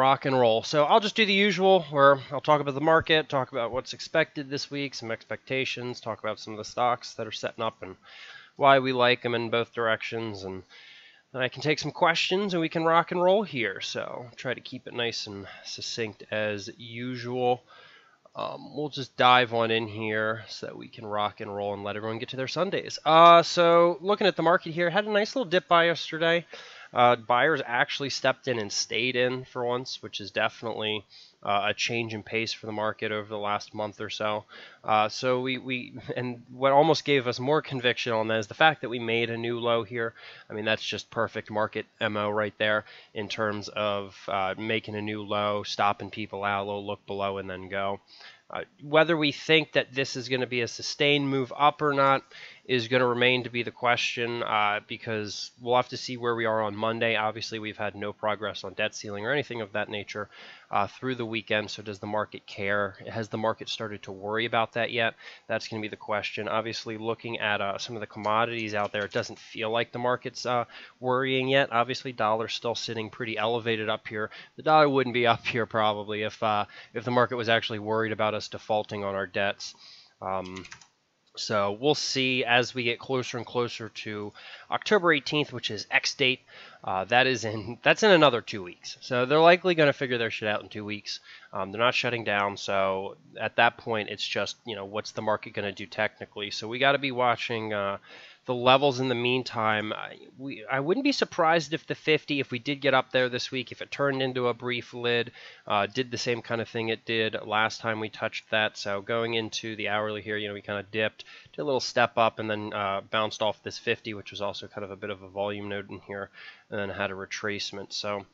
rock and roll. So I'll just do the usual where I'll talk about the market, talk about what's expected this week, some expectations, talk about some of the stocks that are setting up and why we like them in both directions. And then I can take some questions and we can rock and roll here. So try to keep it nice and succinct as usual. Um, we'll just dive on in here so that we can rock and roll and let everyone get to their Sundays. Uh, so looking at the market here, had a nice little dip by yesterday. Uh, buyers actually stepped in and stayed in for once, which is definitely uh, a change in pace for the market over the last month or so. Uh, so we, we and what almost gave us more conviction on that is the fact that we made a new low here. I mean that's just perfect market mo right there in terms of uh, making a new low, stopping people out, little look below and then go. Uh, whether we think that this is going to be a sustained move up or not is going to remain to be the question uh, because we'll have to see where we are on Monday. Obviously, we've had no progress on debt ceiling or anything of that nature uh, through the weekend. So, does the market care? Has the market started to worry about that yet? That's going to be the question. Obviously, looking at uh, some of the commodities out there, it doesn't feel like the market's uh, worrying yet. Obviously, dollar's still sitting pretty elevated up here. The dollar wouldn't be up here probably if uh, if the market was actually worried about us defaulting on our debts. Um, so we'll see as we get closer and closer to October 18th, which is X date. Uh, that is in that's in another two weeks. So they're likely going to figure their shit out in two weeks. Um, they're not shutting down, so at that point, it's just you know what's the market going to do technically. So we got to be watching. Uh, the levels in the meantime, I, we, I wouldn't be surprised if the 50, if we did get up there this week, if it turned into a brief lid, uh, did the same kind of thing it did last time we touched that. So going into the hourly here, you know, we kind of dipped, did a little step up, and then uh, bounced off this 50, which was also kind of a bit of a volume node in here, and then had a retracement. So.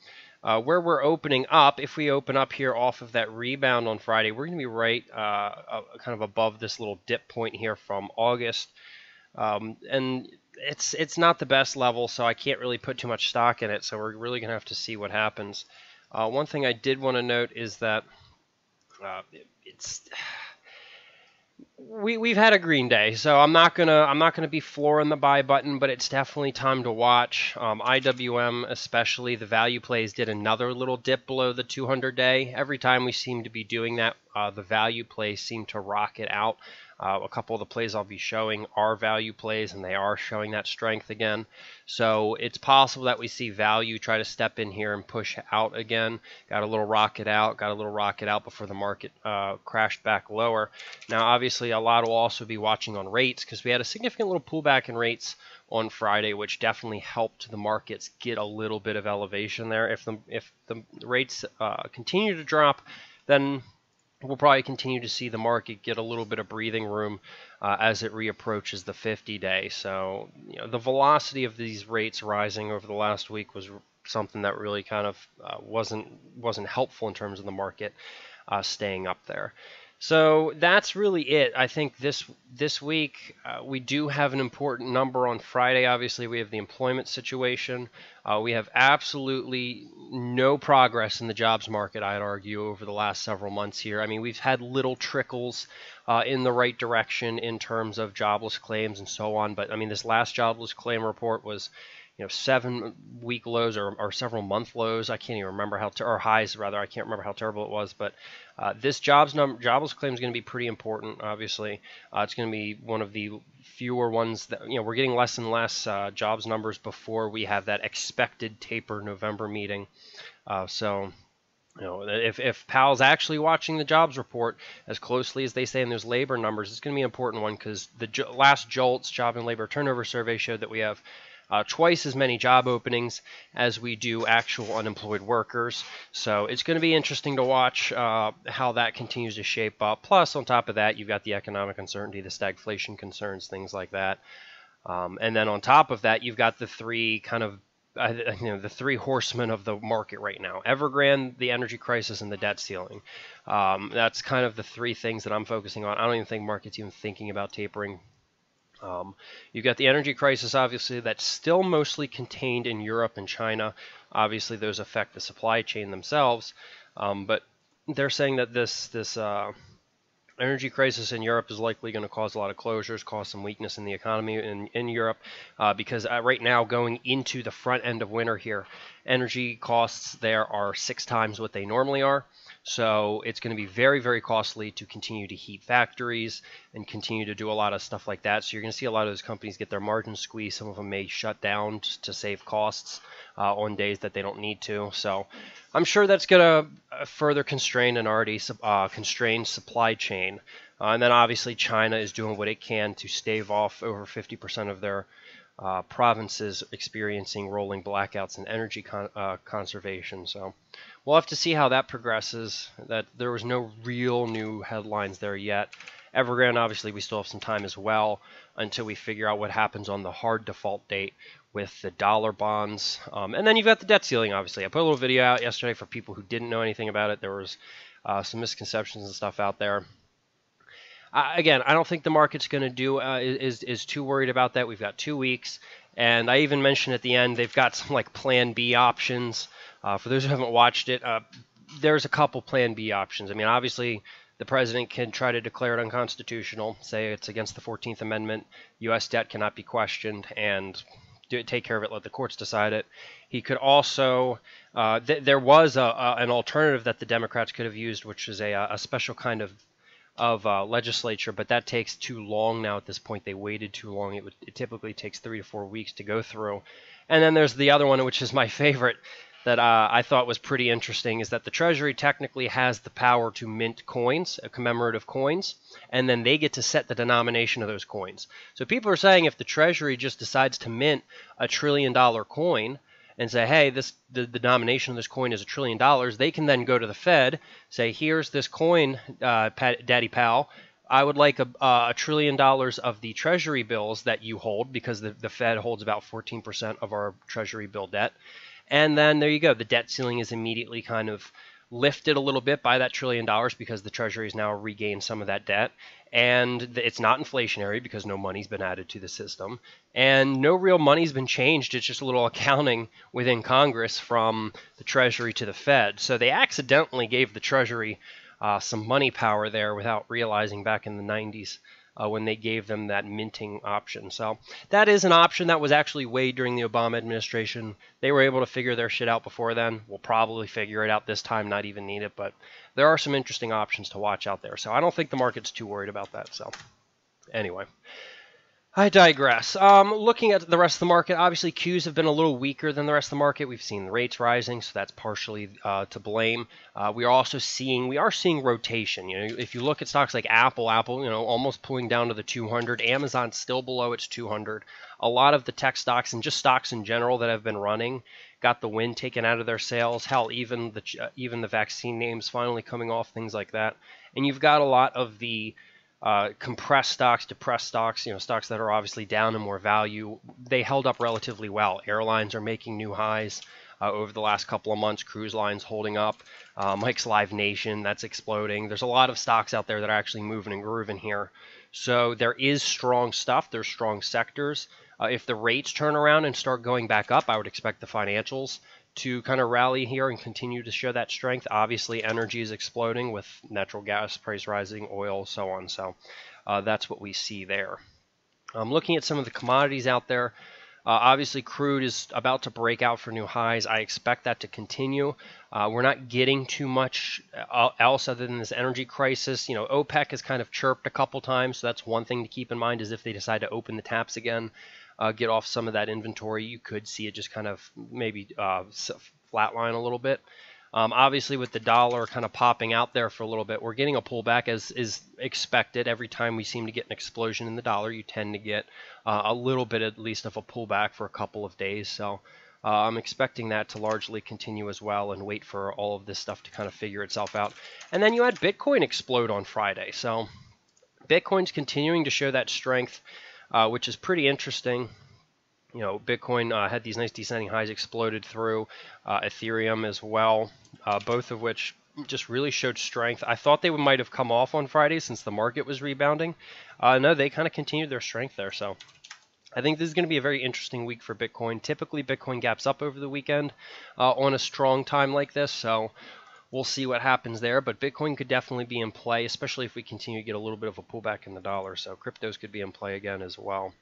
Uh, where we're opening up, if we open up here off of that rebound on Friday, we're going to be right uh, uh, kind of above this little dip point here from August. Um, and it's it's not the best level, so I can't really put too much stock in it. So we're really gonna have to see what happens. Uh, one thing I did want to note is that uh, it's we we've had a green day, so I'm not gonna I'm not gonna be flooring the buy button, but it's definitely time to watch. Um, IWM, especially the value plays, did another little dip below the 200 day. Every time we seem to be doing that, uh, the value plays seem to rocket out. Uh, a couple of the plays I'll be showing are value plays, and they are showing that strength again. So it's possible that we see value try to step in here and push out again. Got a little rocket out, got a little rocket out before the market uh, crashed back lower. Now, obviously, a lot will also be watching on rates because we had a significant little pullback in rates on Friday, which definitely helped the markets get a little bit of elevation there. If the if the rates uh, continue to drop, then we'll probably continue to see the market get a little bit of breathing room uh, as it reapproaches the 50 day. So, you know, the velocity of these rates rising over the last week was something that really kind of uh, wasn't wasn't helpful in terms of the market uh, staying up there. So that's really it. I think this this week uh, we do have an important number on Friday. Obviously, we have the employment situation. Uh, we have absolutely no progress in the jobs market. I'd argue over the last several months here. I mean, we've had little trickles uh, in the right direction in terms of jobless claims and so on. But I mean, this last jobless claim report was you know seven week lows or, or several month lows. I can't even remember how ter- or highs rather. I can't remember how terrible it was. But uh, this jobs number jobless claim is going to be pretty important. Obviously, uh, it's going to be one of the fewer ones that you know we're getting less and less uh, jobs numbers before we have that expected taper November meeting. Uh, so. You know, if, if Powell's actually watching the jobs report as closely as they say in those labor numbers, it's going to be an important one because the last JOLTS job and labor turnover survey showed that we have uh, twice as many job openings as we do actual unemployed workers. So it's going to be interesting to watch uh, how that continues to shape up. Plus, on top of that, you've got the economic uncertainty, the stagflation concerns, things like that. Um, and then on top of that, you've got the three kind of uh, you know the three horsemen of the market right now: Evergrande, the energy crisis, and the debt ceiling. Um, that's kind of the three things that I'm focusing on. I don't even think markets even thinking about tapering um, you've got the energy crisis, obviously, that's still mostly contained in Europe and China. Obviously, those affect the supply chain themselves, um, but they're saying that this this uh, energy crisis in Europe is likely going to cause a lot of closures, cause some weakness in the economy in, in Europe, uh, because uh, right now, going into the front end of winter here, energy costs there are six times what they normally are. So it's going to be very, very costly to continue to heat factories and continue to do a lot of stuff like that. So you're going to see a lot of those companies get their margins squeezed. Some of them may shut down to save costs uh, on days that they don't need to. So I'm sure that's going to uh, further constrain an already uh, constrained supply chain. Uh, and then obviously China is doing what it can to stave off over 50% of their uh, provinces experiencing rolling blackouts and energy con uh, conservation. So we'll have to see how that progresses. That there was no real new headlines there yet. Evergrande, obviously, we still have some time as well until we figure out what happens on the hard default date with the dollar bonds. Um, and then you've got the debt ceiling, obviously. I put a little video out yesterday for people who didn't know anything about it. There was uh, some misconceptions and stuff out there. Again, I don't think the market's going to do uh, is is too worried about that. We've got two weeks, and I even mentioned at the end they've got some like Plan B options. Uh, for those who haven't watched it, uh, there's a couple Plan B options. I mean, obviously the president can try to declare it unconstitutional, say it's against the 14th Amendment, U.S. debt cannot be questioned, and do, take care of it, let the courts decide it. He could also, uh, th- there was a, a, an alternative that the Democrats could have used, which is a, a special kind of of uh, legislature, but that takes too long now at this point. They waited too long. It, would, it typically takes three to four weeks to go through. And then there's the other one, which is my favorite, that uh, I thought was pretty interesting, is that the Treasury technically has the power to mint coins, uh, commemorative coins, and then they get to set the denomination of those coins. So people are saying if the Treasury just decides to mint a trillion dollar coin, and say, hey, this the, the denomination of this coin is a trillion dollars, they can then go to the Fed, say, here's this coin, uh, Daddy Powell. I would like a, a, trillion dollars of the treasury bills that you hold because the, the Fed holds about 14% of our treasury bill debt. And then there you go. The debt ceiling is immediately kind of lifted a little bit by that trillion dollars because the treasury has now regained some of that debt. And it's not inflationary because no money's been added to the system. And no real money's been changed. It's just a little accounting within congress from the treasury to the fed. So they accidentally gave the treasury uh, some money power there without realizing back in the 90s uh, when they gave them that minting option. So that is an option that was actually weighed during the Obama administration. They were able to figure their shit out before then. We'll probably figure it out this time, not even need it, but there are some interesting options to watch out there. So I don't think the market's too worried about that. So anyway. I digress. Um, looking at the rest of the market, obviously Qs have been a little weaker than the rest of the market. We've seen rates rising, so that's partially uh, to blame. Uh, we are also seeing we are seeing rotation. You know, if you look at stocks like Apple, Apple, you know, almost pulling down to the 200. Amazon still below its 200. A lot of the tech stocks and just stocks in general that have been running got the wind taken out of their sails. Hell, even the uh, even the vaccine names finally coming off, things like that. And you've got a lot of the uh, compressed stocks, depressed stocks, you know, stocks that are obviously down in more value, they held up relatively well. Airlines are making new highs uh, over the last couple of months. Cruise lines holding up. Uh, Mike's Live Nation, that's exploding. There's a lot of stocks out there that are actually moving and grooving here. So there is strong stuff. There's strong sectors. Uh, if the rates turn around and start going back up, I would expect the financials to kind of rally here and continue to show that strength. Obviously, energy is exploding with natural gas price rising, oil, so on. So uh, that's what we see there. I'm um, looking at some of the commodities out there, uh, obviously, crude is about to break out for new highs. I expect that to continue. Uh, we're not getting too much uh, else other than this energy crisis. You know, OPEC has kind of chirped a couple times, so that's one thing to keep in mind. Is if they decide to open the taps again, uh, get off some of that inventory, you could see it just kind of maybe uh, flatline a little bit. Um, obviously, with the dollar kind of popping out there for a little bit, we're getting a pullback as is expected. Every time we seem to get an explosion in the dollar, you tend to get uh, a little bit at least of a pullback for a couple of days. So uh, I'm expecting that to largely continue as well and wait for all of this stuff to kind of figure itself out. And then you had Bitcoin explode on Friday. So Bitcoin's continuing to show that strength uh, which is pretty interesting. You know, Bitcoin uh, had these nice descending highs exploded through, uh, Ethereum as well, uh, both of which just really showed strength. I thought they might have come off on Friday since the market was rebounding. Uh, no, they kind of continued their strength there. So I think this is going to be a very interesting week for Bitcoin. Typically, Bitcoin gaps up over the weekend uh, on a strong time like this. So we'll see what happens there. But Bitcoin could definitely be in play, especially if we continue to get a little bit of a pullback in the dollar. So cryptos could be in play again as well.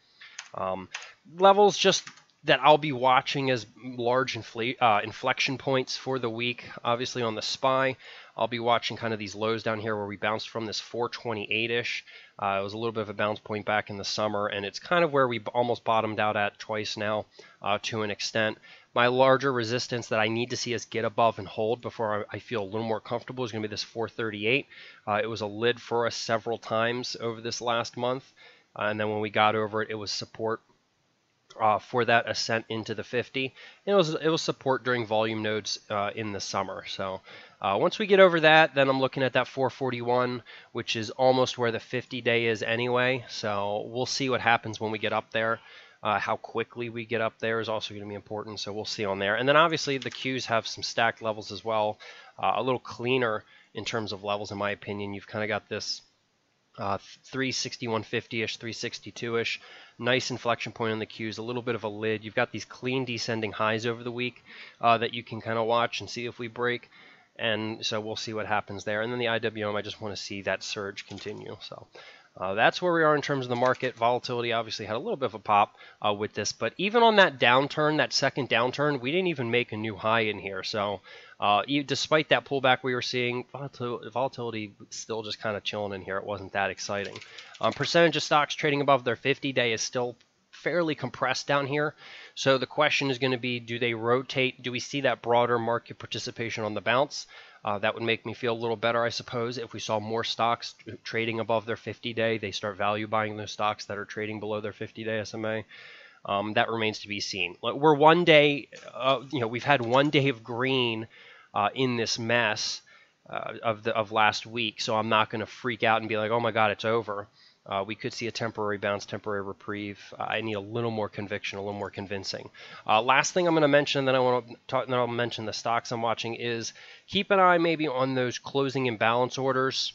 Um, levels just that I'll be watching as large infl- uh, inflection points for the week. Obviously on the SPY, I'll be watching kind of these lows down here where we bounced from this 428-ish. Uh, it was a little bit of a bounce point back in the summer, and it's kind of where we almost bottomed out at twice now uh, to an extent. My larger resistance that I need to see us get above and hold before I, feel a little more comfortable is going to be this 438. Uh, it was a lid for us several times over this last month, uh, and then when we got over it, it was support uh, for that ascent into the 50. And it was it was support during volume nodes uh, in the summer. So uh, once we get over that, then I'm looking at that 441, which is almost where the 50 day is anyway. So we'll see what happens when we get up there. Uh, how quickly we get up there is also going to be important. So we'll see on there. And then obviously the Qs have some stacked levels as well, uh, a little cleaner in terms of levels, in my opinion. You've kind of got this uh, 361.50ish, 362ish. Nice inflection point on the Qs, a little bit of a lid. You've got these clean descending highs over the week uh, that you can kind of watch and see if we break. And so we'll see what happens there. And then the IWM, I just want to see that surge continue. So uh, that's where we are in terms of the market. Volatility obviously had a little bit of a pop uh, with this, but even on that downturn, that second downturn, we didn't even make a new high in here. So uh, despite that pullback we were seeing, volatility still just kind of chilling in here. It wasn't that exciting. Um, percentage of stocks trading above their 50-day is still fairly compressed down here. So the question is going to be, do they rotate? Do we see that broader market participation on the bounce? Uh, that would make me feel a little better, I suppose, if we saw more stocks trading above their 50-day. They start value buying those stocks that are trading below their 50-day SMA. Um, that remains to be seen. We're one day, uh, you know, we've had one day of green uh, in this mess uh, of the of last week, so I'm not going to freak out and be like, oh my God, it's over. Uh, we could see a temporary bounce, temporary reprieve. I need a little more conviction, a little more convincing. Uh, last thing I'm going to mention, then I want to talk, then I'll mention the stocks I'm watching is keep an eye maybe on those closing imbalance orders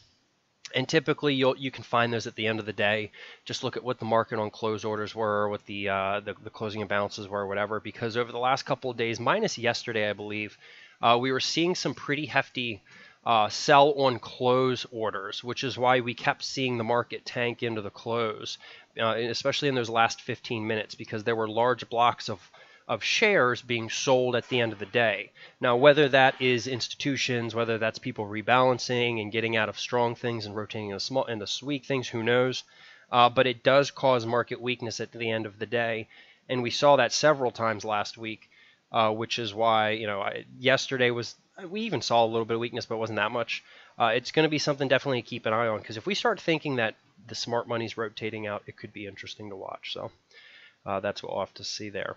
and typically you you can find those at the end of the day. Just look at what the market on close orders were, what the, uh, the, the closing imbalances were, whatever. Because over the last couple of days, minus yesterday, I believe, uh, we were seeing some pretty hefty uh, sell on close orders, which is why we kept seeing the market tank into the close, uh, especially in those last 15 minutes, because there were large blocks of of shares being sold at the end of the day. Now, whether that is institutions, whether that's people rebalancing and getting out of strong things and rotating into small into weak things, who knows? Uh, but it does cause market weakness at the end of the day, and we saw that several times last week, uh, which is why you know I, yesterday was we even saw a little bit of weakness, but wasn't that much. Uh, it's going to be something definitely to keep an eye on because if we start thinking that the smart money's rotating out, it could be interesting to watch. So uh, that's what we'll have to see there.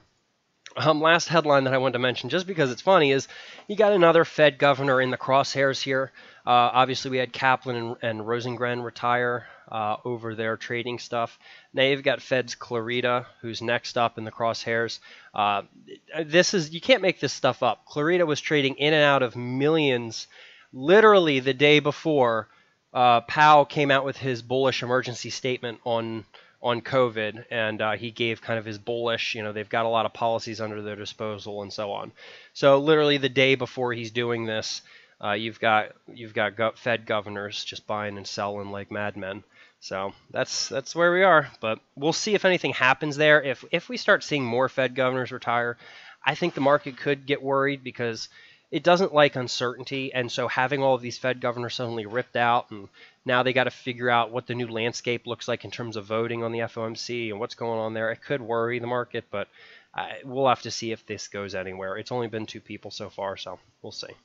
Um, last headline that I wanted to mention, just because it's funny, is you got another Fed governor in the crosshairs here. Uh, obviously, we had Kaplan and, and Rosengren retire uh, over there trading stuff. Now you've got Fed's Clarida, who's next up in the crosshairs. Uh, this is you can't make this stuff up. Clarida was trading in and out of millions, literally the day before uh, Powell came out with his bullish emergency statement on on COVID, and uh, he gave kind of his bullish, you know, they've got a lot of policies under their disposal and so on. So literally the day before he's doing this, uh, you've got you've got Fed governors just buying and selling like madmen. So that's that's where we are. But we'll see if anything happens there. If if we start seeing more Fed governors retire, I think the market could get worried because it doesn't like uncertainty, and so having all of these Fed governors suddenly ripped out, and now they got to figure out what the new landscape looks like in terms of voting on the FOMC and what's going on there. It could worry the market, but I, we'll have to see if this goes anywhere. It's only been two people so far, so we'll see.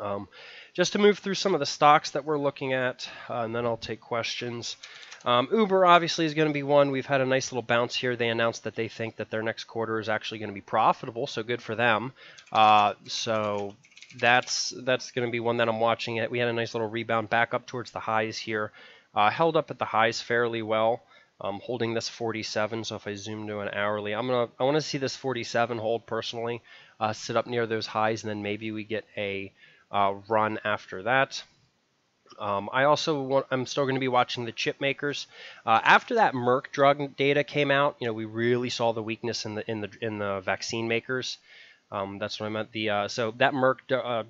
Um, just to move through some of the stocks that we're looking at, uh, and then I'll take questions. Um, Uber obviously is going to be one. We've had a nice little bounce here. They announced that they think that their next quarter is actually going to be profitable, so good for them. Uh, so that's that's going to be one that I'm watching. It. We had a nice little rebound back up towards the highs here. Uh, held up at the highs fairly well. Um, holding this 47. So if I zoom to an hourly, I'm gonna I want to see this 47 hold personally. Uh, sit up near those highs, and then maybe we get a uh, run after that. Um, I also want, I'm still going to be watching the chip makers. Uh, after that Merck drug data came out, you know, we really saw the weakness in the in the in the vaccine makers. Um, that's what I meant. The uh, so that Merck uh,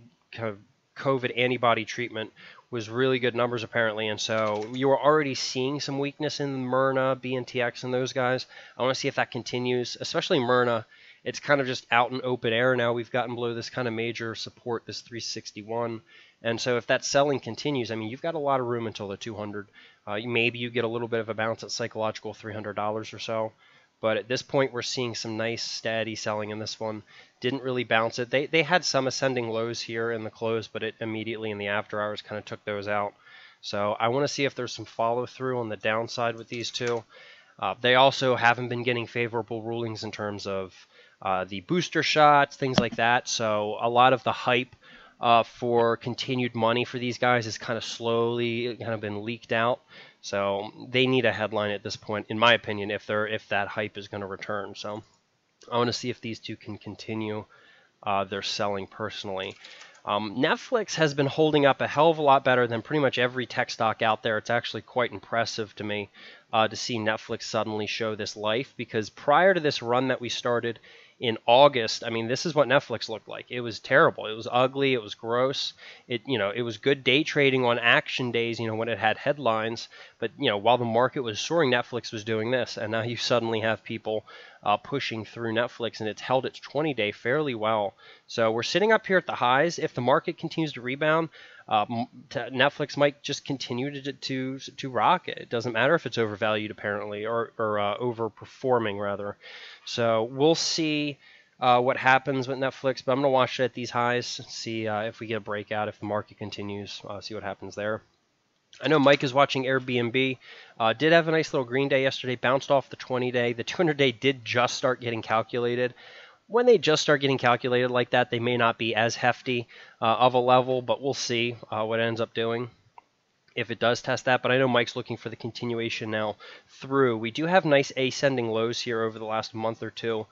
COVID antibody treatment was really good numbers apparently, and so you were already seeing some weakness in Myrna, BNTX, and those guys. I want to see if that continues, especially Myrna. It's kind of just out in open air now. We've gotten below this kind of major support, this 361, and so if that selling continues, I mean, you've got a lot of room until the 200. Uh, maybe you get a little bit of a bounce at psychological $300 or so. But at this point, we're seeing some nice steady selling in this one. Didn't really bounce it. They, they had some ascending lows here in the close, but it immediately in the after hours kind of took those out. So I want to see if there's some follow through on the downside with these two. Uh, they also haven't been getting favorable rulings in terms of uh, the booster shots, things like that. So a lot of the hype uh, for continued money for these guys has kind of slowly kind of been leaked out. So they need a headline at this point, in my opinion, if they're if that hype is going to return. So I want to see if these two can continue uh, their selling personally. Um, Netflix has been holding up a hell of a lot better than pretty much every tech stock out there. It's actually quite impressive to me uh, to see Netflix suddenly show this life because prior to this run that we started in August, I mean, this is what Netflix looked like. It was terrible. It was ugly. It was gross. It, you know, it was good day trading on action days, you know, when it had headlines. But, you know, while the market was soaring, Netflix was doing this. And now you suddenly have people uh, pushing through Netflix, and it's held its 20 day fairly well. So we're sitting up here at the highs. If the market continues to rebound, uh, Netflix might just continue to, to to rock it. It doesn't matter if it's overvalued apparently or or uh, overperforming rather. So we'll see uh, what happens with Netflix, but I'm gonna watch it at these highs, see uh, if we get a breakout, if the market continues, uh, see what happens there. I know Mike is watching Airbnb. Uh, did have a nice little green day yesterday, bounced off the 20 day. The 200 day did just start getting calculated when they just start getting calculated like that, they may not be as hefty uh, of a level, but we'll see uh, what it ends up doing if it does test that. But I know Mike's looking for the continuation now through. We do have nice ascending lows here over the last month or two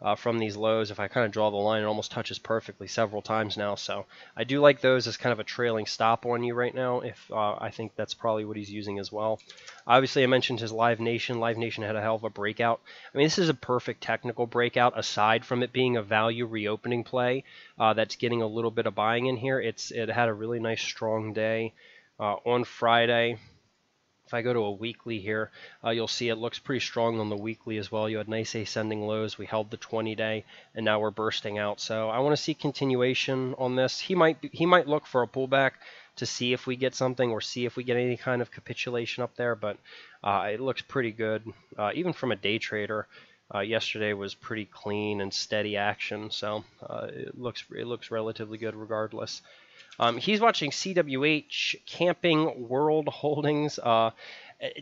uh, from these lows. If I kind of draw the line, it almost touches perfectly several times now. So I do like those as kind of a trailing stop on you right now. If uh, I think that's probably what he's using as well. Obviously, I mentioned his Live Nation. Live Nation had a hell of a breakout. I mean, this is a perfect technical breakout. Aside from it being a value reopening play uh, that's getting a little bit of buying in here, it's it had a really nice strong day uh, on Friday. If I go to a weekly here, uh, you'll see it looks pretty strong on the weekly as well. You had nice ascending lows. We held the 20 day, and now we're bursting out. So I want to see continuation on this. He might he might look for a pullback to see if we get something or see if we get any kind of capitulation up there, but uh, it looks pretty good, uh, even from a day trader. Uh, yesterday was pretty clean and steady action, so uh, it looks it looks relatively good regardless. Um, he's watching CWH Camping World Holdings. Uh,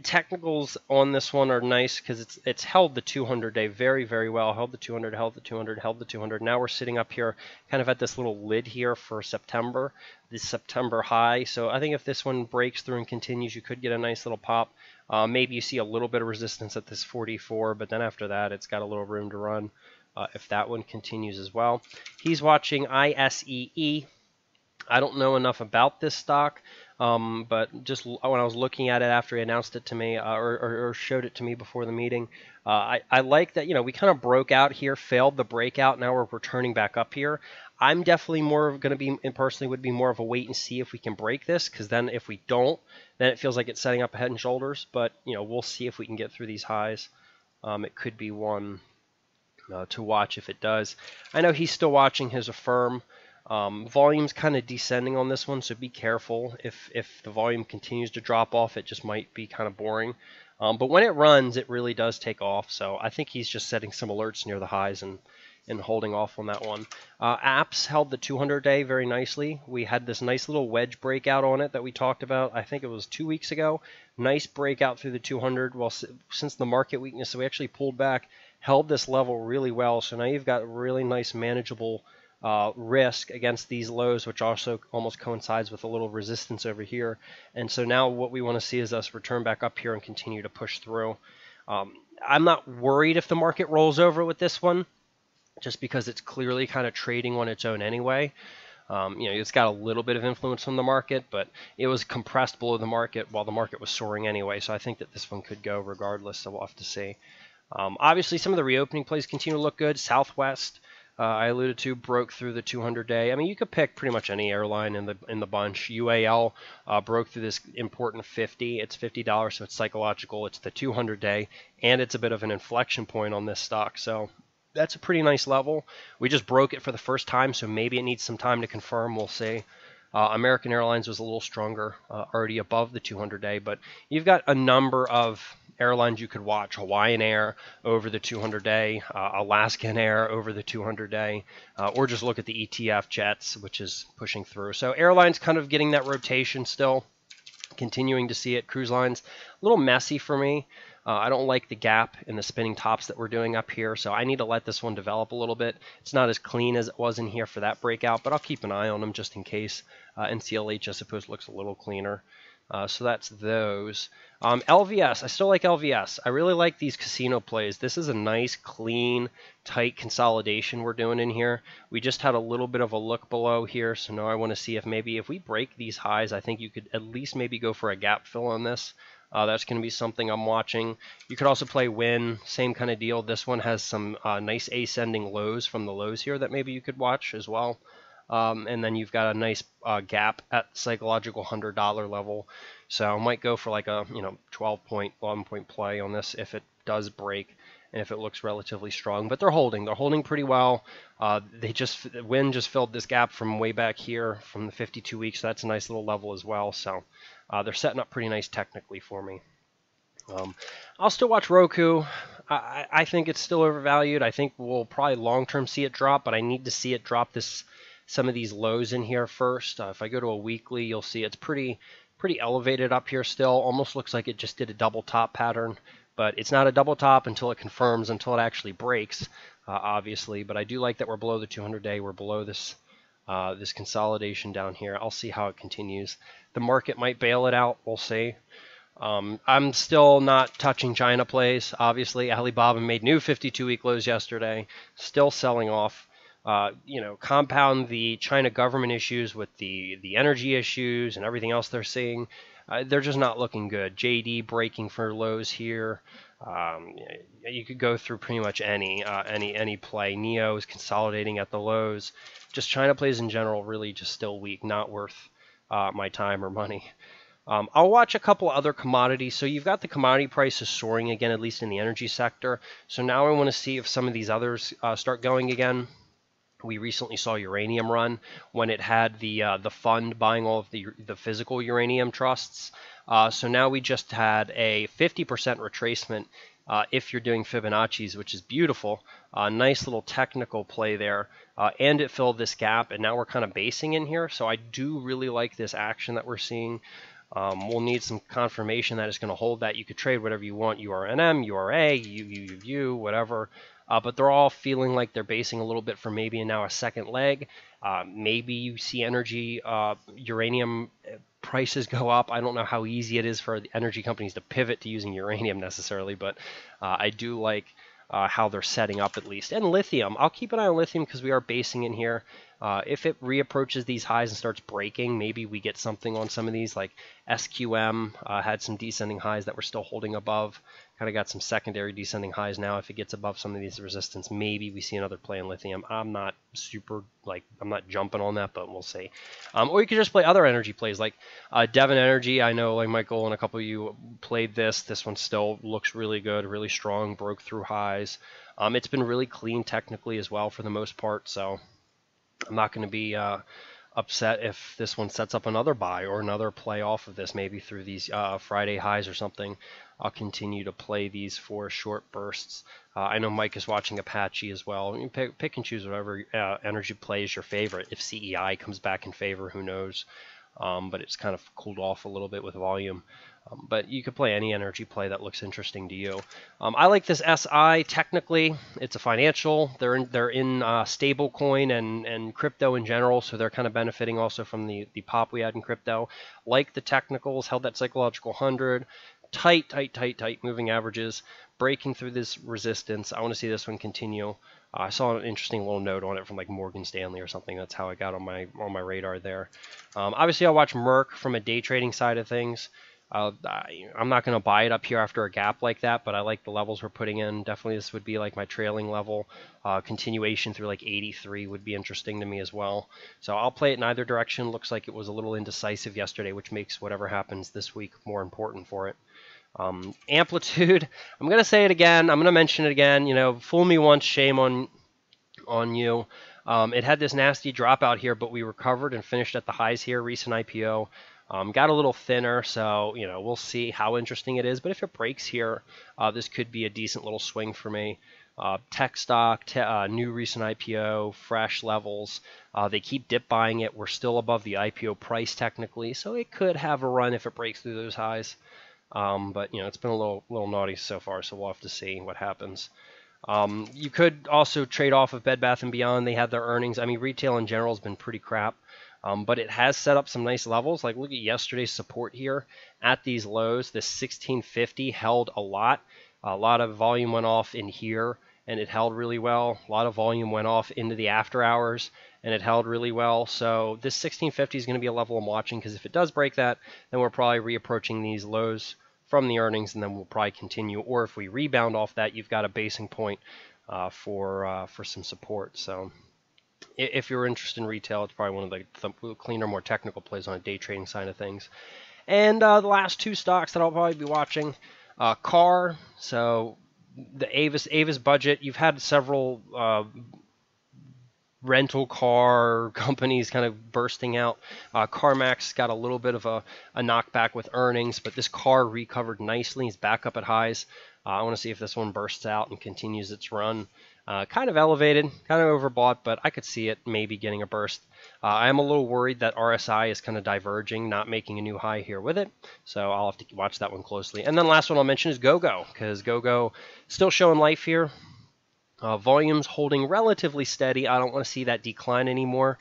technicals on this one are nice because it's it's held the 200 day very very well. Held the 200, held the 200, held the 200. Now we're sitting up here, kind of at this little lid here for September, this September high. So I think if this one breaks through and continues, you could get a nice little pop. Uh, maybe you see a little bit of resistance at this 44, but then after that, it's got a little room to run. Uh, if that one continues as well. He's watching ISEE. I don't know enough about this stock, um, but just when I was looking at it after he announced it to me uh, or, or, showed it to me before the meeting, uh, I, I like that, you know, we kind of broke out here, failed the breakout. Now we're returning back up here. I'm definitely more going to be, personally would be more of a wait and see if we can break this, because then if we don't, then it feels like it's setting up a head and shoulders. But, you know, we'll see if we can get through these highs. Um, it could be one uh, to watch if it does. I know he's still watching his Affirm. Um, volume's kind of descending on this one, so be careful. If, if the volume continues to drop off, it just might be kind of boring. Um, but when it runs, it really does take off. So I think he's just setting some alerts near the highs and, and holding off on that one. Uh, APPS held the 200 day very nicely. We had this nice little wedge breakout on it that we talked about. I think it was two weeks ago. Nice breakout through the 200. Well, since the market weakness, so we actually pulled back, held this level really well. So now you've got really nice manageable uh, risk against these lows, which also almost coincides with a little resistance over here. And so now what we want to see is us return back up here and continue to push through. Um, I'm not worried if the market rolls over with this one, just because it's clearly kind of trading on its own anyway. Um, you know, it's got a little bit of influence from the market, but it was compressed below the market while the market was soaring anyway. So I think that this one could go regardless. So we'll have to see. Um, obviously, some of the reopening plays continue to look good. Southwest uh, I alluded to broke through the 200 day. I mean, you could pick pretty much any airline in the in the bunch. UAL uh, broke through this important 50. It's $50, so it's psychological. It's the 200 day, and it's a bit of an inflection point on this stock. So that's a pretty nice level. We just broke it for the first time, so maybe it needs some time to confirm. We'll see. Uh, American Airlines was a little stronger, uh, already above the 200 day, but you've got a number of airlines you could watch Hawaiian Air over the 200 day, uh, Alaskan Air over the 200 day, uh, or just look at the ETF jets, which is pushing through. So, airlines kind of getting that rotation still, continuing to see it. Cruise lines, a little messy for me. Uh, I don't like the gap in the spinning tops that we're doing up here, so I need to let this one develop a little bit. It's not as clean as it was in here for that breakout, but I'll keep an eye on them just in case. Uh, NCLH, I suppose, looks a little cleaner. Uh, so that's those. Um, LVS, I still like LVS. I really like these casino plays. This is a nice, clean, tight consolidation we're doing in here. We just had a little bit of a look below here, so now I want to see if maybe if we break these highs, I think you could at least maybe go for a gap fill on this. Uh, that's going to be something I'm watching. You could also play Wynn, same kind of deal. This one has some uh, nice ascending lows from the lows here that maybe you could watch as well. Um, and then you've got a nice uh, gap at psychological hundred dollar level. So I might go for like a you know 12 point, 11 point play on this if it does break and if it looks relatively strong. But they're holding. They're holding pretty well. Uh, they just Wynn just filled this gap from way back here from the 52 weeks. So that's a nice little level as well. So uh, they're setting up pretty nice technically for me. Um, I'll still watch Roku. I, I, think it's still overvalued. I think we'll probably long term see it drop, but I need to see it drop this some of these lows in here first. Uh, if I go to a weekly, you'll see it's pretty pretty elevated up here still. Almost looks like it just did a double top pattern, but it's not a double top until it confirms, until it actually breaks, uh, obviously. But I do like that we're below the 200 day. We're below this uh, this consolidation down here. I'll see how it continues. The market might bail it out. We'll see. Um, I'm still not touching China plays. Obviously, Alibaba made new 52-week lows yesterday. Still selling off. Uh, you know, compound the China government issues with the the energy issues and everything else they're seeing. Uh, they're just not looking good. JD breaking for lows here. Um, you could go through pretty much any uh, any any play. NIO is consolidating at the lows. Just China plays in general really just still weak, not worth uh, my time or money. Um, I'll watch a couple other commodities. So you've got the commodity prices soaring again, at least in the energy sector. So now I want to see if some of these others uh, start going again. We recently saw uranium run when it had the uh, the fund buying all of the the physical uranium trusts. Uh, so now we just had a 50% retracement uh, if you're doing Fibonacci's, which is beautiful. Uh, nice little technical play there. Uh, and it filled this gap, and now we're kind of basing in here. So I do really like this action that we're seeing. Um, we'll need some confirmation that it's going to hold that. You could trade whatever you want, URNM, URA, UUU, whatever. Uh, but they're all feeling like they're basing a little bit for maybe now a second leg. Uh, maybe you see energy, uh, uranium uh, prices go up. I don't know how easy it is for the energy companies to pivot to using uranium necessarily, but uh, I do like uh, how they're setting up at least. And lithium, I'll keep an eye on lithium because we are basing in here. Uh, if it reapproaches these highs and starts breaking, maybe we get something on some of these, like SQM uh, had some descending highs that were still holding above. Kind of got some secondary descending highs now. If it gets above some of these resistance, maybe we see another play in lithium. I'm not super, like, I'm not jumping on that, but we'll see. Um, or you could just play other energy plays, like uh, Devon Energy. I know, like Michael and a couple of you played this. This one still looks really good, really strong, broke through highs. Um, it's been really clean technically as well for the most part, so I'm not going to be uh, upset if this one sets up another buy or another play off of this, maybe through these uh, Friday highs or something. I'll continue to play these for short bursts. Uh, I know Mike is watching Apache as well. You pick, pick and choose whatever uh, energy play is your favorite. If CEI comes back in favor, who knows? Um, but it's kind of cooled off a little bit with volume. Um, but you could play any energy play that looks interesting to you. Um, I like this SI. Technically, it's a financial. They're in, they're in uh, stablecoin and and crypto in general, so they're kind of benefiting also from the the pop we had in crypto. Like the technicals, held that psychological hundred. Tight, tight, tight, tight moving averages, breaking through this resistance. I want to see this one continue. Uh, I saw an interesting little note on it from like Morgan Stanley or something. That's how I got on my on my radar there. Um, obviously, I'll watch Merck from a day trading side of things. Uh, I, I'm not going to buy it up here after a gap like that, but I like the levels we're putting in. Definitely, this would be like my trailing level. Uh, continuation through like 83 would be interesting to me as well. So I'll play it in either direction. Looks like it was a little indecisive yesterday, which makes whatever happens this week more important for it. Um, amplitude, I'm going to say it again. I'm going to mention it again. You know, fool me once, shame on on you. Um, it had this nasty dropout here, but we recovered and finished at the highs here. Recent IPO. Um, got a little thinner, so you know we'll see how interesting it is. But if it breaks here, uh, this could be a decent little swing for me. Uh, tech stock, te uh, new recent IPO, fresh levels. Uh, they keep dip buying it. We're still above the IPO price technically, so it could have a run if it breaks through those highs. Um, but you know it's been a little little naughty so far, so we'll have to see what happens. Um, you could also trade off of Bed Bath and Beyond. They had their earnings. I mean, retail in general has been pretty crap. Um, but it has set up some nice levels. Like look at yesterday's support here at these lows. This 1650 held a lot. A lot of volume went off in here and it held really well. A lot of volume went off into the after hours and it held really well. So this 1650 is going to be a level I'm watching because if it does break that, then we're probably reapproaching these lows from the earnings and then we'll probably continue. Or if we rebound off that, you've got a basing point uh, for uh, for some support. So if you're interested in retail, it's probably one of the th cleaner, more technical plays on a day trading side of things. And uh, the last two stocks that I'll probably be watching, uh, car. So the Avis Avis budget. You've had several uh, rental car companies kind of bursting out. Uh, CarMax got a little bit of a, a knockback with earnings, but this car recovered nicely. It's back up at highs. Uh, I want to see if this one bursts out and continues its run. Uh, kind of elevated, kind of overbought, but I could see it maybe getting a burst. Uh, I am a little worried that RSI is kind of diverging, not making a new high here with it. So I'll have to watch that one closely. And then last one I'll mention is GoGo, because GoGo still showing life here. Uh, volumes holding relatively steady. I don't want to see that decline anymore.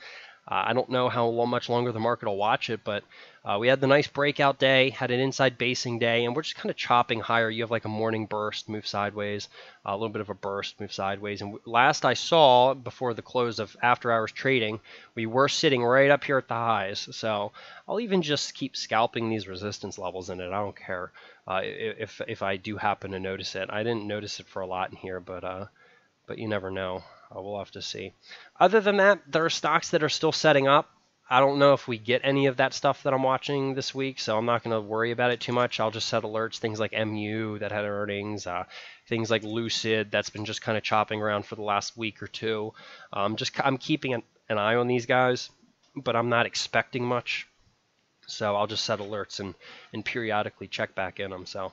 Uh, I don't know how much longer the market will watch it, but uh, we had the nice breakout day, had an inside basing day, and we're just kind of chopping higher. You have like a morning burst, move sideways, a little bit of a burst, move sideways. And last I saw before the close of after hours trading, we were sitting right up here at the highs. So I'll even just keep scalping these resistance levels in it. I don't care uh, if if I do happen to notice it. I didn't notice it for a lot in here, but uh, but you never know. Uh, we'll have to see. Other than that, there are stocks that are still setting up. I don't know if we get any of that stuff that I'm watching this week, so I'm not going to worry about it too much. I'll just set alerts, things like MU that had earnings, uh, things like Lucid that's been just kind of chopping around for the last week or two. Um, just I'm keeping an, an eye on these guys, but I'm not expecting much. So I'll just set alerts and, and periodically check back in them. So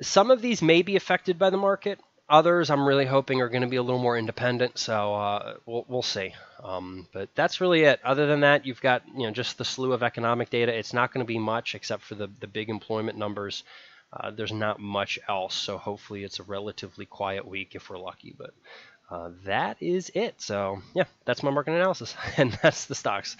some of these may be affected by the market. Others, I'm really hoping are going to be a little more independent, so uh, we'll, we'll see. Um, but that's really it. Other than that, you've got you know just the slew of economic data. It's not going to be much except for the the big employment numbers. Uh, there's not much else, so hopefully it's a relatively quiet week if we're lucky. But uh, that is it. So yeah, that's my market analysis, and that's the stocks.